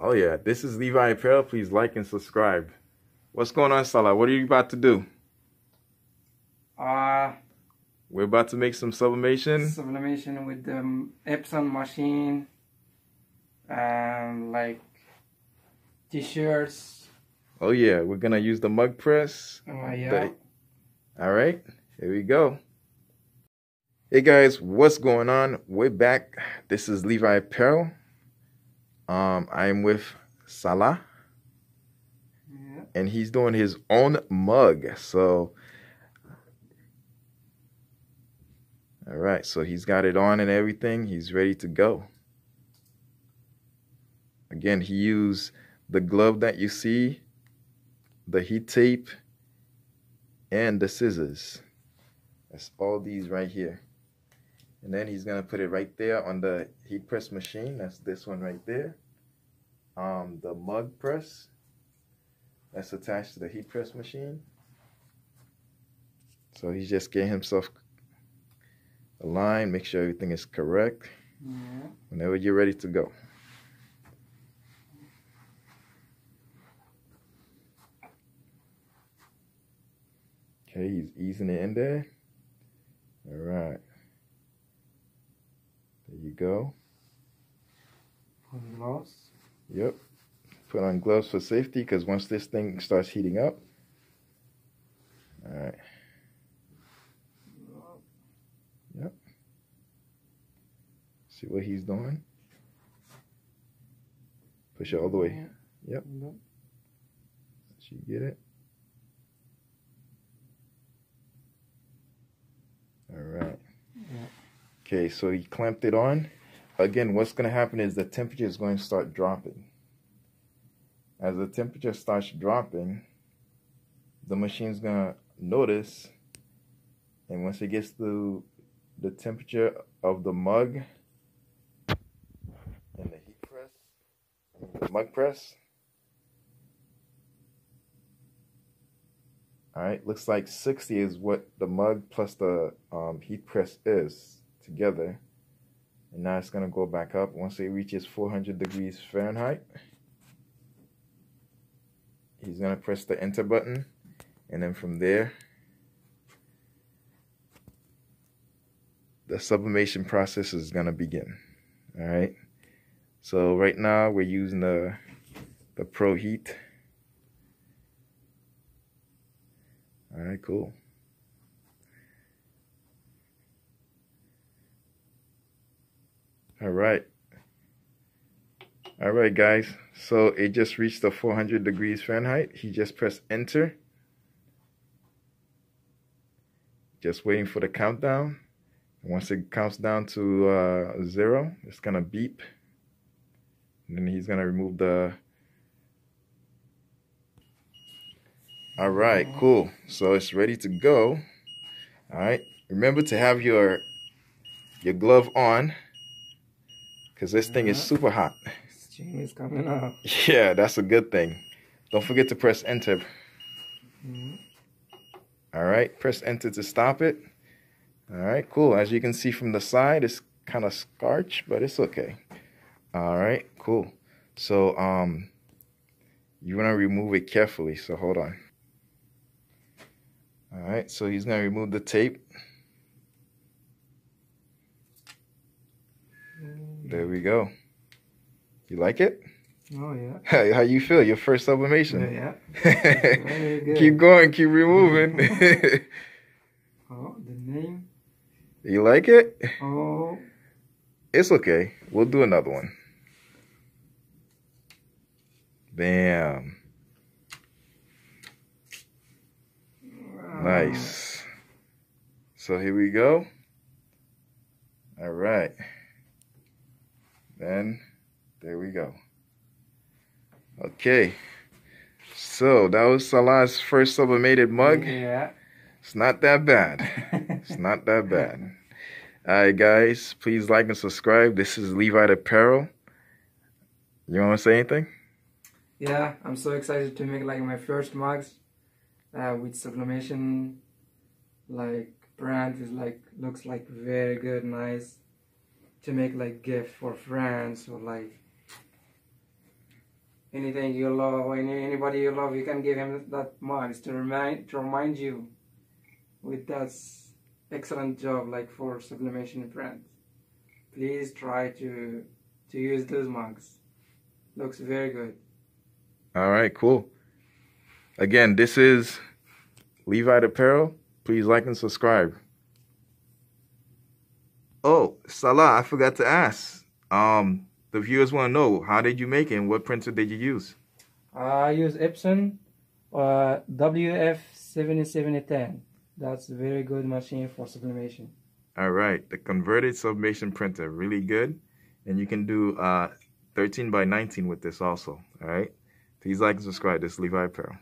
Oh yeah, this is Levite Apparel. Please like and subscribe. What's going on, Salah? What are you about to do? Uh, We're about to make some sublimation. sublimation with the Epson machine and like t-shirts. Oh yeah, we're gonna use the mug press. Uh, yeah. The- All right, here we go. Hey guys, what's going on? We're back. This is Levite Apparel. Um, I am with Salah, yeah. and he's doing his own mug. So, all right, so he's got it on and everything. He's ready to go. Again, he used the glove that you see, the heat tape, and the scissors. That's all these right here. And then he's gonna put it right there on the heat press machine. That's this one right there. Um, the mug press. That's attached to the heat press machine. So he's just getting himself aligned, make sure everything is correct. Yeah. Whenever you're ready to go. Okay, he's easing it in there. All right. There you go. Put gloves. Yep. Put on gloves for safety because once this thing starts heating up. All right. Yep. See what he's doing? Push it all the way. Yep. Yep. Did you get it? All right. Yeah. Okay, so he clamped it on. Again, what's going to happen is the temperature is going to start dropping. As the temperature starts dropping, the machine's going to notice. And once it gets to the temperature of the mug and the heat press, the mug press, All right, looks like 60 is what the mug plus the um, heat press is together. And now it's going to go back up once it reaches 400 degrees Fahrenheit. He's going to press the enter button. And then from there, the sublimation process is going to begin. All right. So right now we're using the, the Pro Heat. All right, cool. All right. All right, guys. So it just reached the 400 degrees Fahrenheit. He just pressed enter. Just waiting for the countdown. Once it counts down to uh, zero, it's going to beep. And then he's going to remove the All right, cool. So it's ready to go. All right. Remember to have your your glove on because this thing is super hot. Steam is coming up. Yeah, that's a good thing. Don't forget to press enter. Mhm. All right, press enter to stop it. All right, cool. As you can see from the side, it's kind of scorched, but it's okay. All right, cool. So um, you want to remove it carefully. So hold on. All right, so he's gonna remove the tape. There we go. You like it? Oh yeah. How, how you feel? Your first sublimation? Yeah. yeah. Keep going, keep removing. Oh, the name. you like it? Oh. It's okay. We'll do another one. Bam. Nice. So here we go. All right. Then there we go. Okay. So that was Salah's first sublimated mug. Yeah. It's not that bad. It's not that bad. All right, guys. Please like and subscribe. This is Levite Apparel. You want to say anything? Yeah, I'm so excited to make like my first mugs uh, with sublimation. Like brand is like looks like very good, nice to make like gift for friends or like anything you love any, anybody you love. You can give him that mugs to remind to remind you with that excellent job like for sublimation France. Please try to to use those mugs. Looks very good. All right, cool. Again, this is Levite Apparel. Please like and subscribe. Oh, Salah, I forgot to ask. Um, the viewers want to know how did you make it and what printer did you use? I use Epson uh, WF7710. That's a very good machine for sublimation. All right, the converted sublimation printer, really good. And you can do uh, 13 by 19 with this also. All right, please like and subscribe. This is Levite Apparel.